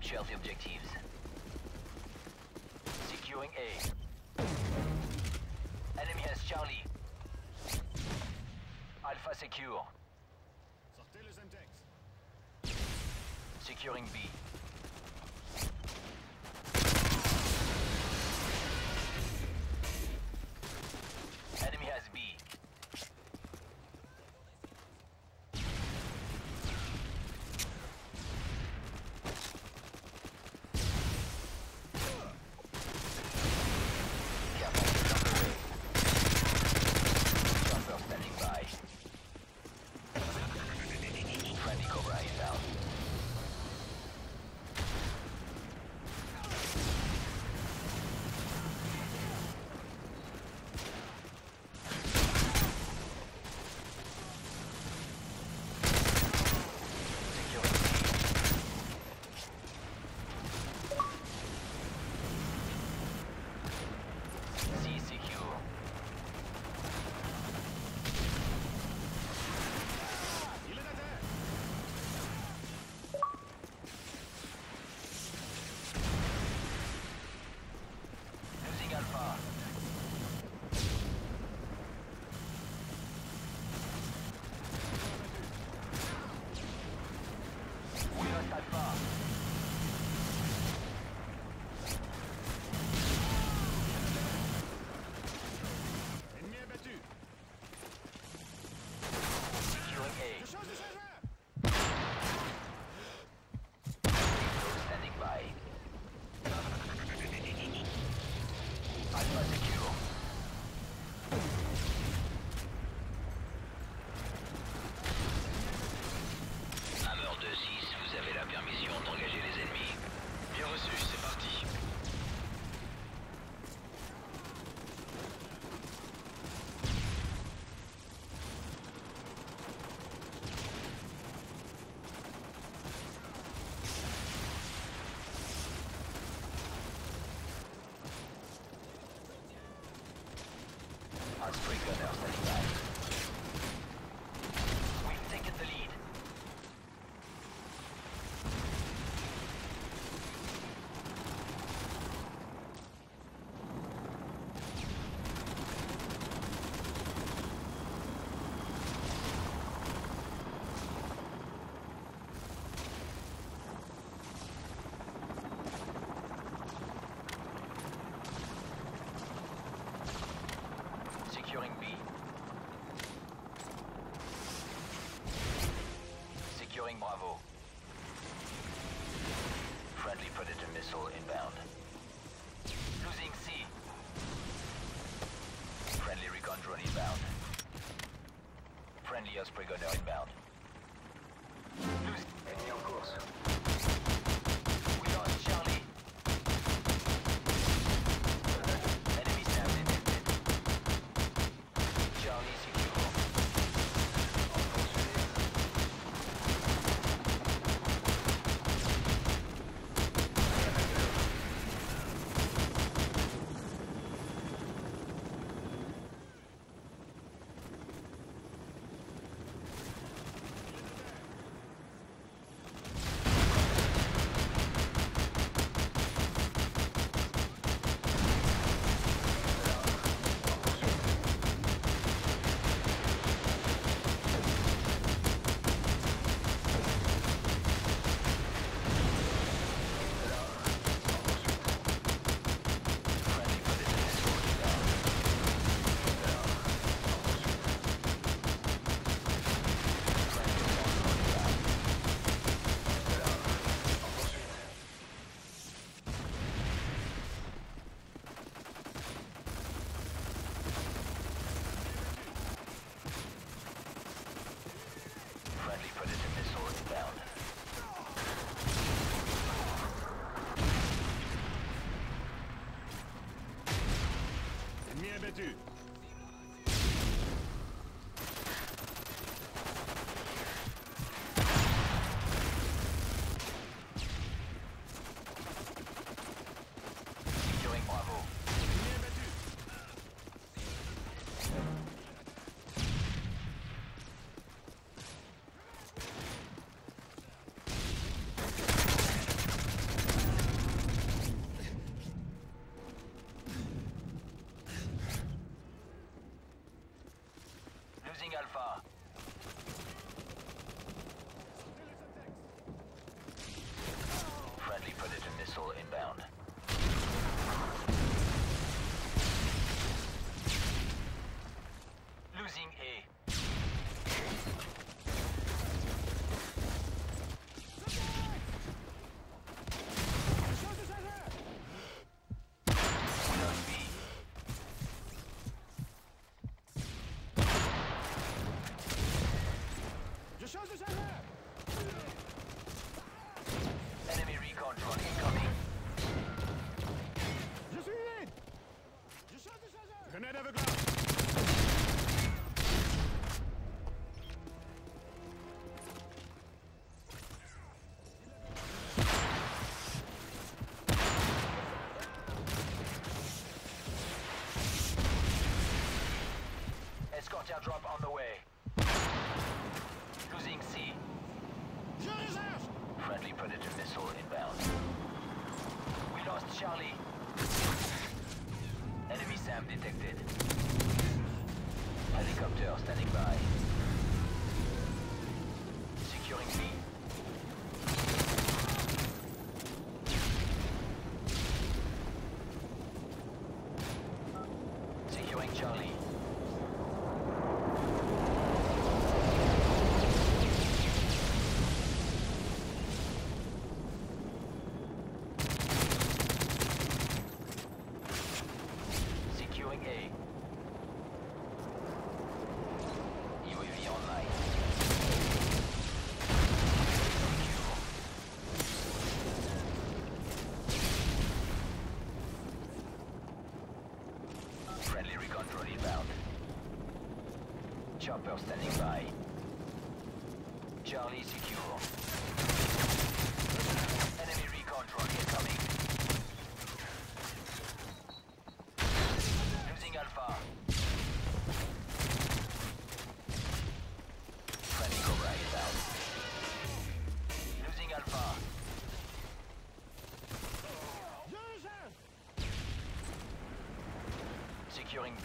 Capture the objectives. Securing A. Enemy has Charlie. Alpha secure. Securing B. Thank you. Heartbreaker down there. UAS Prigona inbound. gonna do? Hostile drop on the way. Losing C. Friendly Predator missile inbound. We lost Charlie. Enemy SAM detected. Helicopter standing by. Charlie secure. Enemy recon drone incoming. Losing Alpha. Friendly Cobra is out. Losing Alpha. Securing B.